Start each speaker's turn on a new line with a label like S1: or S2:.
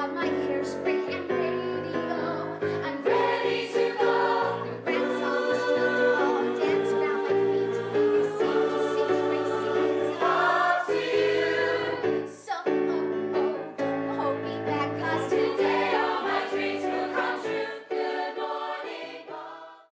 S1: got my hair spray.